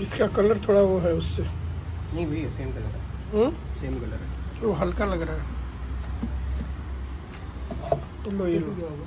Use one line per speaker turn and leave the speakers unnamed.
इसका कलर थोड़ा वो है उससे।
नहीं भैया सेम कलर है।
हुँ?
सेम कलर है।
वो हल्का लग रहा है। तो लो ये लो।